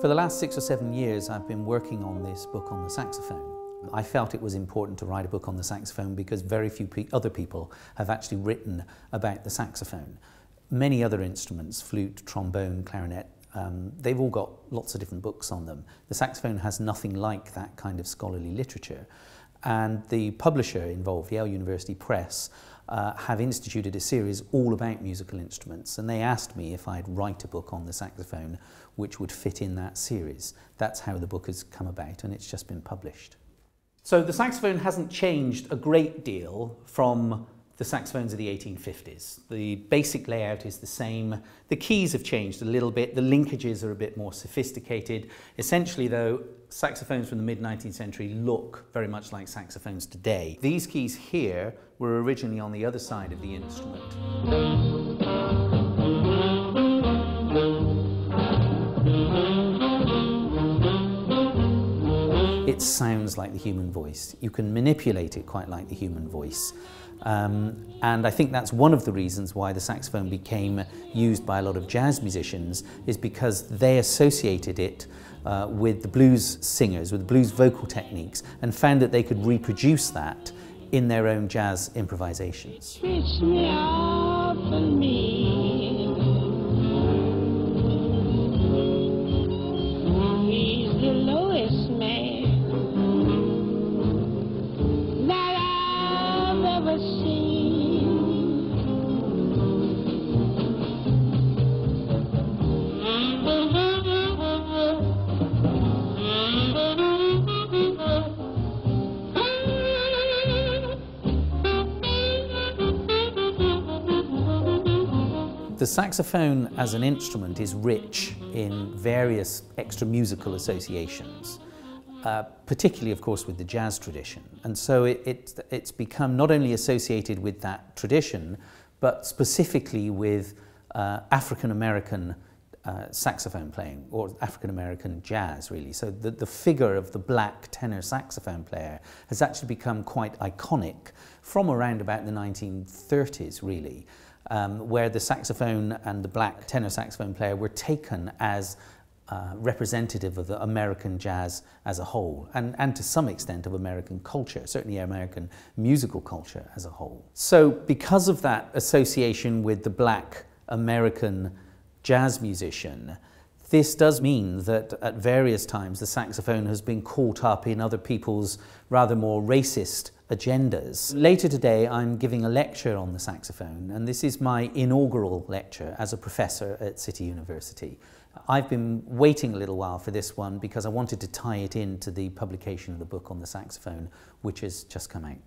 For the last six or seven years, I've been working on this book on the saxophone. I felt it was important to write a book on the saxophone because very few pe other people have actually written about the saxophone. Many other instruments, flute, trombone, clarinet, um, they've all got lots of different books on them. The saxophone has nothing like that kind of scholarly literature. And the publisher involved, Yale University Press, uh, have instituted a series all about musical instruments, and they asked me if I'd write a book on the saxophone which would fit in that series. That's how the book has come about, and it's just been published. So the saxophone hasn't changed a great deal from the saxophones of the 1850s. The basic layout is the same. The keys have changed a little bit. The linkages are a bit more sophisticated. Essentially, though, saxophones from the mid-19th century look very much like saxophones today. These keys here were originally on the other side of the instrument. It sounds like the human voice. You can manipulate it quite like the human voice. Um, and I think that's one of the reasons why the saxophone became used by a lot of jazz musicians is because they associated it uh, with the blues singers, with the blues vocal techniques, and found that they could reproduce that in their own jazz improvisations. The saxophone as an instrument is rich in various extra musical associations, uh, particularly, of course, with the jazz tradition. And so it, it, it's become not only associated with that tradition, but specifically with uh, African American uh, saxophone playing, or African American jazz, really. So the, the figure of the black tenor saxophone player has actually become quite iconic from around about the 1930s, really um, where the saxophone and the black tenor saxophone player were taken as uh, representative of American jazz as a whole, and, and to some extent of American culture, certainly American musical culture as a whole. So because of that association with the black American jazz musician, this does mean that at various times the saxophone has been caught up in other people's rather more racist agendas. Later today I'm giving a lecture on the saxophone and this is my inaugural lecture as a professor at City University. I've been waiting a little while for this one because I wanted to tie it into the publication of the book on the saxophone which has just come out.